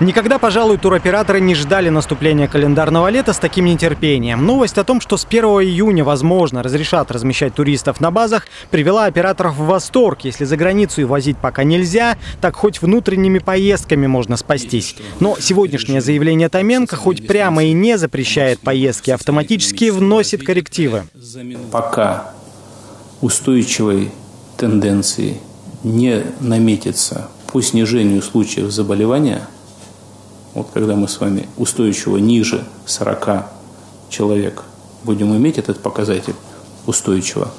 Никогда, пожалуй, туроператоры не ждали наступления календарного лета с таким нетерпением. Новость о том, что с 1 июня, возможно, разрешат размещать туристов на базах, привела операторов в восторг. Если за границу и возить пока нельзя, так хоть внутренними поездками можно спастись. Но сегодняшнее заявление Томенко хоть прямо и не запрещает поездки, автоматически вносит коррективы. Пока устойчивой тенденции не наметится по снижению случаев заболевания – вот когда мы с вами устойчиво ниже 40 человек будем иметь этот показатель устойчиво,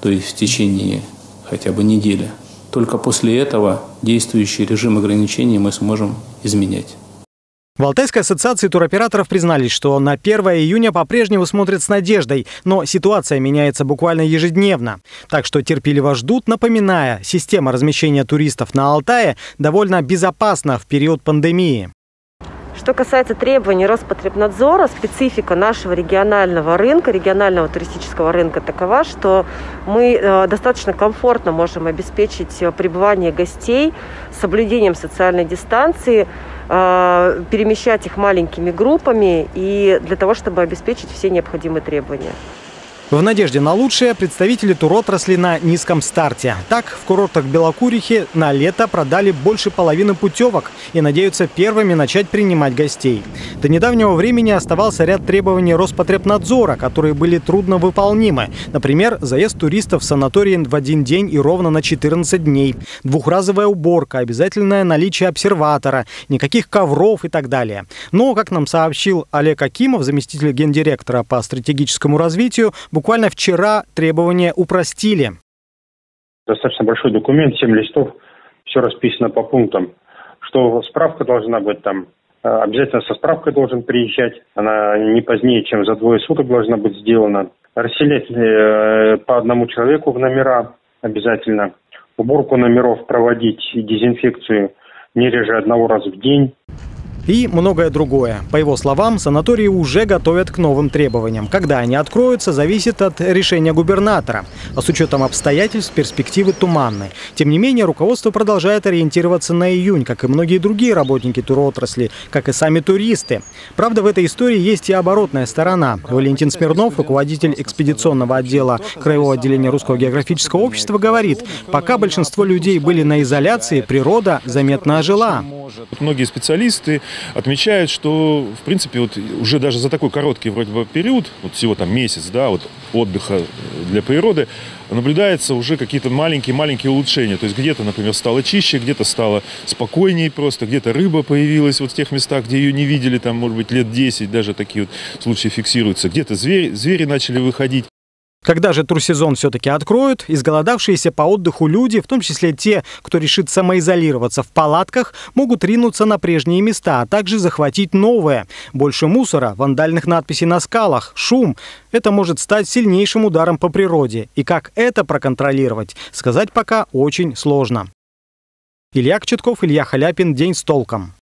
то есть в течение хотя бы недели, только после этого действующий режим ограничений мы сможем изменять. В Алтайской ассоциации туроператоров признались, что на 1 июня по-прежнему смотрят с надеждой, но ситуация меняется буквально ежедневно. Так что терпеливо ждут, напоминая, система размещения туристов на Алтае довольно безопасна в период пандемии. Что касается требований Роспотребнадзора, специфика нашего регионального рынка, регионального туристического рынка такова, что мы э, достаточно комфортно можем обеспечить э, пребывание гостей с соблюдением социальной дистанции, э, перемещать их маленькими группами и для того, чтобы обеспечить все необходимые требования. В надежде на лучшее представители туротрасли на низком старте. Так, в курортах Белокурихи на лето продали больше половины путевок и надеются первыми начать принимать гостей. До недавнего времени оставался ряд требований Роспотребнадзора, которые были трудно выполнимы. Например, заезд туристов в санаторий в один день и ровно на 14 дней, двухразовая уборка, обязательное наличие обсерватора, никаких ковров и так далее. Но, как нам сообщил Олег Акимов, заместитель гендиректора по стратегическому развитию, Буквально вчера требования упростили. Достаточно большой документ, 7 листов, все расписано по пунктам. Что справка должна быть там, э, обязательно со справкой должен приезжать, она не позднее, чем за двое суток должна быть сделана. Расселять э, по одному человеку в номера обязательно. Уборку номеров проводить дезинфекцию не реже одного раза в день и многое другое. По его словам, санатории уже готовят к новым требованиям. Когда они откроются, зависит от решения губернатора. А с учетом обстоятельств перспективы туманны. Тем не менее, руководство продолжает ориентироваться на июнь, как и многие другие работники туротрасли, как и сами туристы. Правда, в этой истории есть и оборотная сторона. Валентин Смирнов, руководитель экспедиционного отдела Краевого отделения Русского географического общества, говорит, пока большинство людей были на изоляции, природа заметно ожила. Многие специалисты отмечают, что, в принципе, вот уже даже за такой короткий вроде бы период, вот всего там месяц, да, вот отдыха для природы, наблюдается уже какие-то маленькие-маленькие улучшения. То есть где-то, например, стало чище, где-то стало спокойнее просто, где-то рыба появилась вот в тех местах, где ее не видели, там, может быть, лет 10 даже такие вот случаи фиксируются. Где-то звери, звери начали выходить. Когда же турсезон все-таки откроют, изголодавшиеся по отдыху люди, в том числе те, кто решит самоизолироваться в палатках, могут ринуться на прежние места, а также захватить новое. Больше мусора, вандальных надписей на скалах, шум. Это может стать сильнейшим ударом по природе. И как это проконтролировать, сказать пока очень сложно. Илья Кочетков, Илья Халяпин. День с толком.